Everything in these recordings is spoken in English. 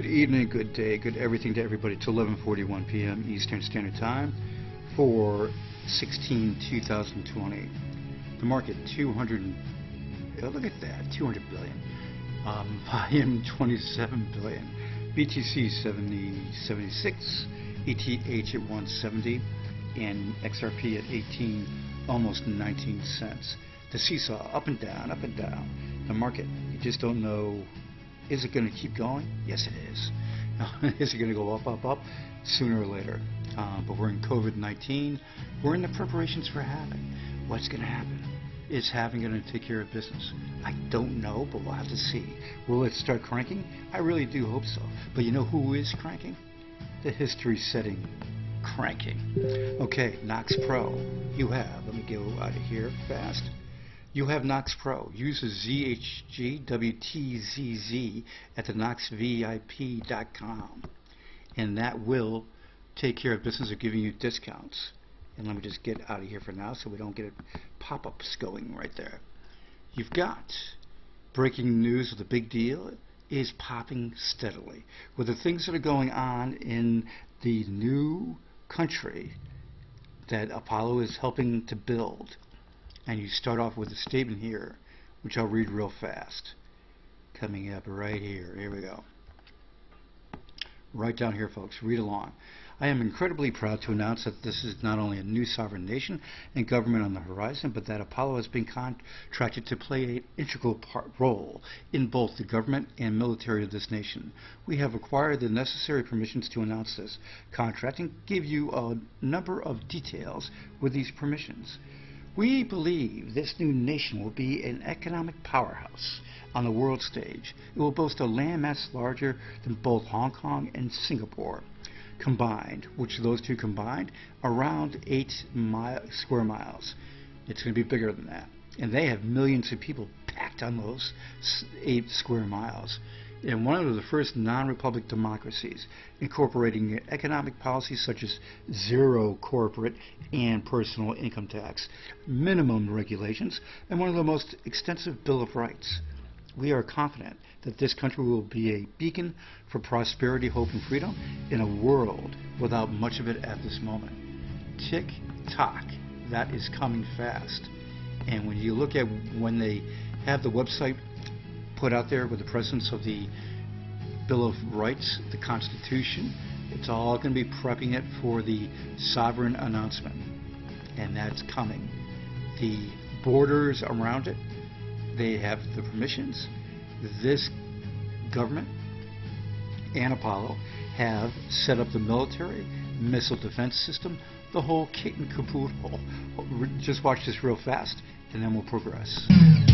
good evening, good day, good everything to everybody. It's 11:41 p.m. Eastern Standard Time for 16-2020. The market 200. Oh, look at that, 200 billion. Um, volume 27 billion. BTC 70 76, ETH at 170, and XRP at 18, almost 19 cents. The seesaw up and down, up and down. The market, you just don't know is it going to keep going? Yes, it is. is it going to go up, up, up? Sooner or later. Uh, but we're in COVID-19. We're in the preparations for halving. What's going to happen? Is halving going to take care of business? I don't know, but we'll have to see. Will it start cranking? I really do hope so. But you know who is cranking? The history-setting cranking. Okay, Knox Pro. You have. Let me go out of here fast you have Knox Pro. Use the ZHGWTZZ at the KnoxVIP.com, and that will take care of business of giving you discounts. And let me just get out of here for now so we don't get pop-ups going right there. You've got breaking news of the big deal is popping steadily. With the things that are going on in the new country that Apollo is helping to build, and you start off with a statement here, which I'll read real fast. Coming up right here. Here we go. Right down here, folks. Read along. I am incredibly proud to announce that this is not only a new sovereign nation and government on the horizon, but that Apollo has been contracted to play an integral part, role in both the government and military of this nation. We have acquired the necessary permissions to announce this contract and give you a number of details with these permissions. We believe this new nation will be an economic powerhouse on the world stage. It will boast a landmass larger than both Hong Kong and Singapore combined, which those two combined, around 8 mile, square miles. It's going to be bigger than that. And they have millions of people packed on those 8 square miles and one of the first non-republic democracies incorporating economic policies such as zero corporate and personal income tax, minimum regulations, and one of the most extensive Bill of Rights. We are confident that this country will be a beacon for prosperity, hope, and freedom in a world without much of it at this moment. Tick tock, that is coming fast. And when you look at when they have the website put out there with the presence of the Bill of Rights, the Constitution. It's all going to be prepping it for the sovereign announcement, and that's coming. The borders around it, they have the permissions. This government and Apollo have set up the military, missile defense system, the whole kit and caboodle. Just watch this real fast, and then we'll progress.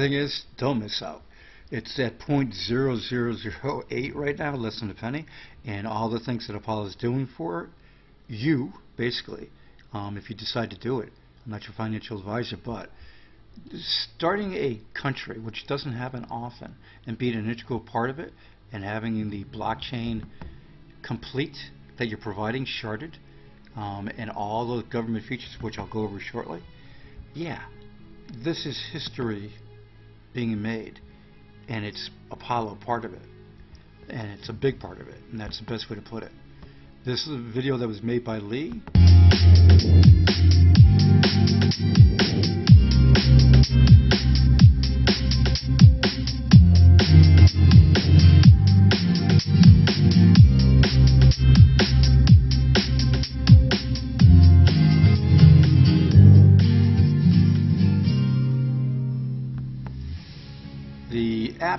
Thing is, don't miss out. It's at 0.0008 right now, less than a penny, and all the things that Apollo is doing for you, basically, um, if you decide to do it. I'm not your financial advisor, but starting a country, which doesn't happen often, and being an integral part of it, and having the blockchain complete that you're providing, sharded, um, and all the government features, which I'll go over shortly, yeah, this is history being made, and it's Apollo part of it, and it's a big part of it, and that's the best way to put it. This is a video that was made by Lee.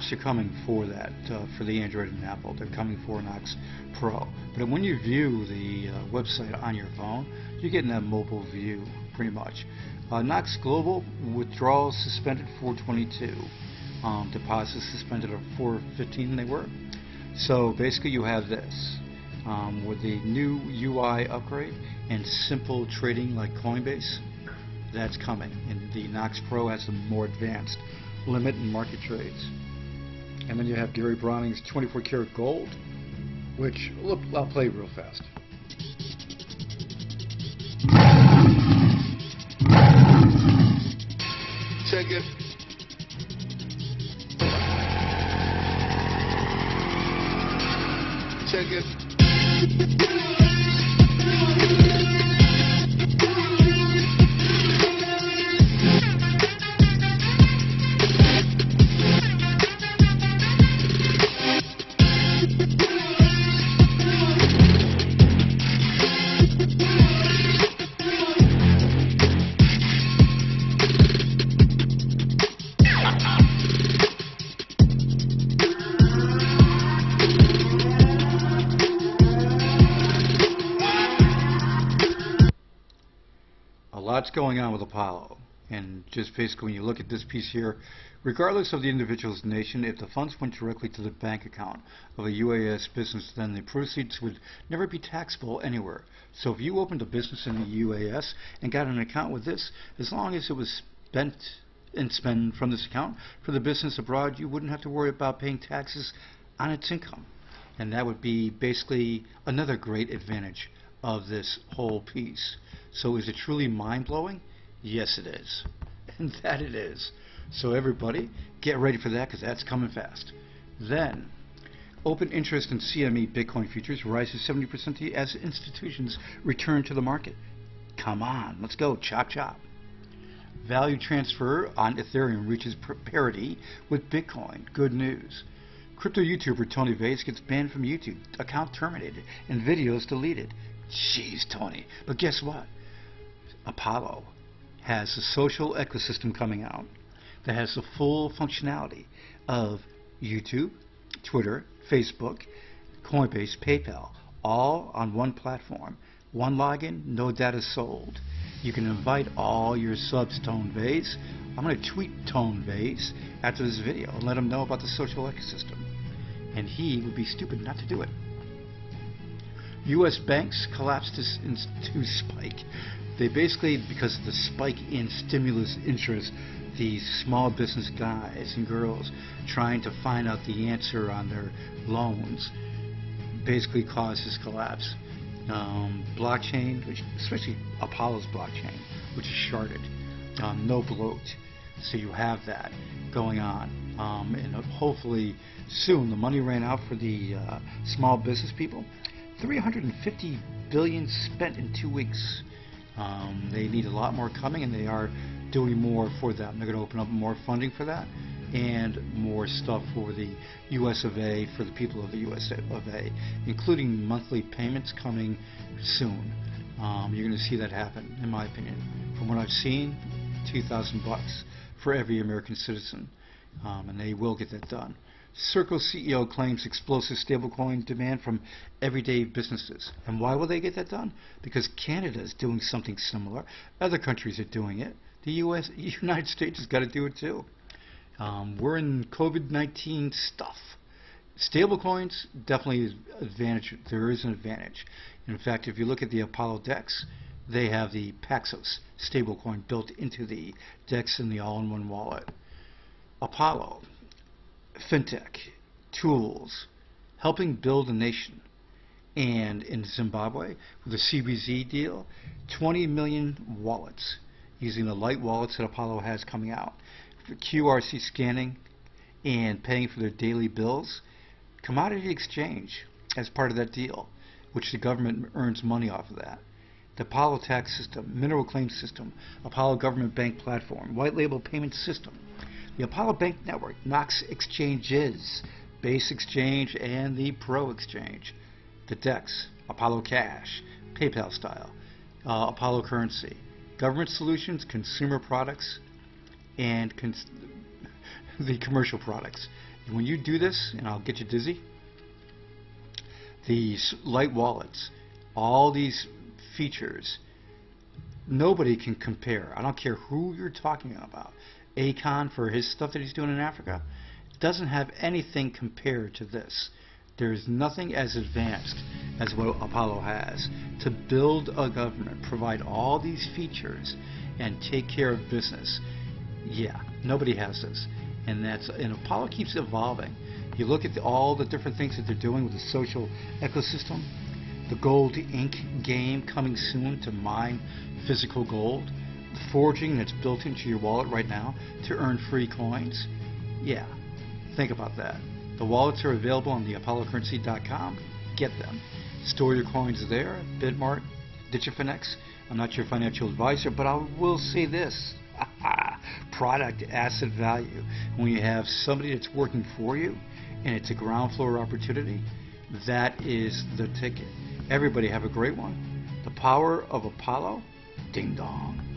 Apps are coming for that, uh, for the Android and Apple. They're coming for Knox Pro. But when you view the uh, website on your phone, you're getting that mobile view pretty much. Uh, Knox Global withdrawals suspended 422. Um, deposits suspended at 415 they were. So basically you have this. Um, with the new UI upgrade and simple trading like Coinbase, that's coming. And the Knox Pro has some more advanced limit and market trades. And then you have Gary Browning's 24 karat gold, which look, I'll play real fast. Check it. Check it. Lot's going on with Apollo. And just basically, when you look at this piece here, regardless of the individual's nation, if the funds went directly to the bank account of a UAS business, then the proceeds would never be taxable anywhere. So if you opened a business in the UAS and got an account with this, as long as it was spent and spent from this account for the business abroad, you wouldn't have to worry about paying taxes on its income. And that would be basically another great advantage of this whole piece. So is it truly mind-blowing? Yes, it is. And that it is. So everybody, get ready for that because that's coming fast. Then, open interest in CME Bitcoin futures rises 70% as institutions return to the market. Come on, let's go, chop chop. Value transfer on Ethereum reaches parity with Bitcoin. Good news. Crypto YouTuber Tony Vays gets banned from YouTube, account terminated, and videos deleted. Jeez, Tony. But guess what? Apollo has a social ecosystem coming out that has the full functionality of YouTube, Twitter, Facebook, Coinbase, PayPal, all on one platform. One login, no data sold. You can invite all your subs Tone Vays. I'm going to tweet Tone Vays after this video and let him know about the social ecosystem. And he would be stupid not to do it. U.S. banks collapsed into spike. They basically, because of the spike in stimulus interest, these small business guys and girls trying to find out the answer on their loans, basically caused this collapse. Um, blockchain, which, especially Apollo's blockchain, which is sharded, um, no bloat. So you have that going on. Um, and hopefully soon the money ran out for the uh, small business people. 350 billion spent in two weeks. Um, they need a lot more coming, and they are doing more for them. They're going to open up more funding for that and more stuff for the U.S. of A. for the people of the U.S. of A., including monthly payments coming soon. Um, you're going to see that happen, in my opinion. From what I've seen, 2,000 bucks for every American citizen, um, and they will get that done. Circle CEO claims explosive stablecoin demand from everyday businesses. And why will they get that done? Because Canada is doing something similar. Other countries are doing it. The U.S., United States has got to do it too. Um, we're in COVID-19 stuff. Stablecoins definitely advantage. There is an advantage. In fact, if you look at the Apollo DEX, they have the Paxos stablecoin built into the DEX in the all-in-one wallet. Apollo, fintech, tools, helping build a nation. And in Zimbabwe, with the CBZ deal, 20 million wallets using the light wallets that Apollo has coming out. For QRC scanning and paying for their daily bills. Commodity exchange as part of that deal, which the government earns money off of that. The Apollo tax system, mineral claim system, Apollo government bank platform, white label payment system. The Apollo Bank Network, Knox Exchanges, Base Exchange, and the Pro Exchange. The DEX, Apollo Cash, PayPal style, uh, Apollo Currency, Government Solutions, Consumer Products, and cons- the commercial products. When you do this, and I'll get you dizzy, these light wallets, all these features, nobody can compare. I don't care who you're talking about. Akon for his stuff that he's doing in Africa doesn't have anything compared to this. There is nothing as advanced as what Apollo has to build a government, provide all these features, and take care of business. Yeah, nobody has this, and that's and Apollo keeps evolving. You look at the, all the different things that they're doing with the social ecosystem, the Gold Inc. game coming soon to mine physical gold, forging that's built into your wallet right now to earn free coins. Yeah, think about that. The wallets are available on the ApolloCurrency.com. Get them. Store your coins there. Bitmart, Digifinex. I'm not your financial advisor, but I will say this. Product asset value. When you have somebody that's working for you and it's a ground floor opportunity, that is the ticket. Everybody have a great one. The power of Apollo, ding dong.